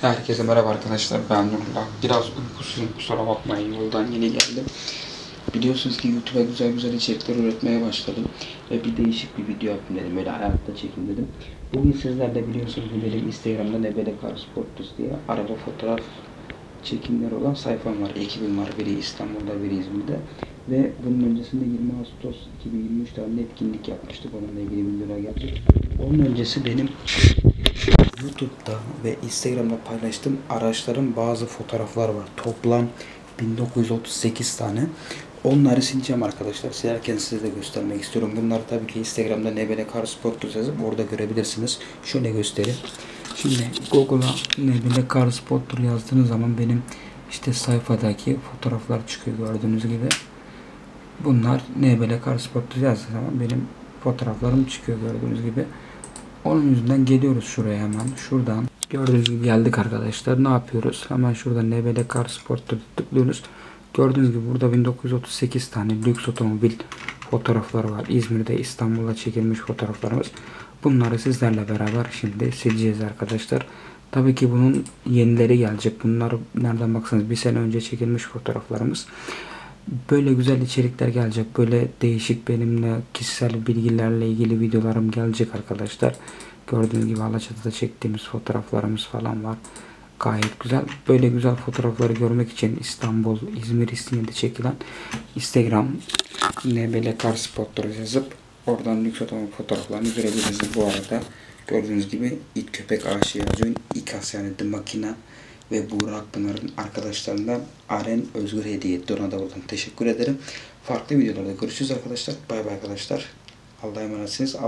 Herkese merhaba arkadaşlar ben Nurullah. Biraz uykusuzum kusura bakmayın yoldan yeni geldim. Biliyorsunuz ki YouTube'a güzel güzel içerikler üretmeye başladım. Ve bir değişik bir video yapayım dedim. Böyle hayatta çekim dedim. Bugün sizlerle biliyorsunuz benim Instagram'da Nebele Kar Sportus diye araba fotoğraf çekimleri olan sayfam var. Ekibim var. Biri İstanbul'da, biri İzmir'de. Ve bunun öncesinde 20 Ağustos 2023 tarihinde etkinlik yapmıştık. Onunla ilgili videolar gelecek. Onun öncesi benim YouTube'da ve Instagram'da paylaştığım araçların bazı fotoğraflar var. Toplam 1938 tane. Onları sileceğim arkadaşlar. Silerken size de göstermek istiyorum. Bunları tabii ki Instagram'da Nebele Kar Sportus yazıp orada görebilirsiniz. Şöyle göstereyim. Şimdi Google'a Nebele Kar Sportur yazdığınız zaman benim işte sayfadaki fotoğraflar çıkıyor gördüğünüz gibi. Bunlar Nebele Kar Sportur yazdığı zaman benim fotoğraflarım çıkıyor gördüğünüz gibi. Onun yüzünden geliyoruz şuraya hemen. Şuradan gördüğünüz gibi geldik arkadaşlar. Ne yapıyoruz? Hemen şurada Nebele Kar Sport'ta tıklıyoruz. Gördüğünüz gibi burada 1938 tane lüks otomobil fotoğrafları var. İzmir'de, İstanbul'da çekilmiş fotoğraflarımız. Bunları sizlerle beraber şimdi sileceğiz arkadaşlar. Tabii ki bunun yenileri gelecek. Bunlar nereden baksanız bir sene önce çekilmiş fotoğraflarımız. Böyle güzel içerikler gelecek. Böyle değişik benimle kişisel bilgilerle ilgili videolarım gelecek arkadaşlar. Gördüğünüz gibi Alaçatı'da çektiğimiz fotoğraflarımız falan var. Gayet güzel. Böyle güzel fotoğrafları görmek için İstanbul, İzmir, İstinye'de çekilen Instagram Nebele Kar Spotları yazıp oradan lüks otomobil fotoğraflarını görebilirsiniz. Bu arada gördüğünüz gibi İlk Köpek Aşığı yazıyor. İKAS yani Makina ve Buğra Akpınar'ın arkadaşlarından Aren Özgür hediye etti. Ona da buradan teşekkür ederim. Farklı videolarda görüşürüz arkadaşlar. Bay bay arkadaşlar. Allah'a emanetsiniz. Abone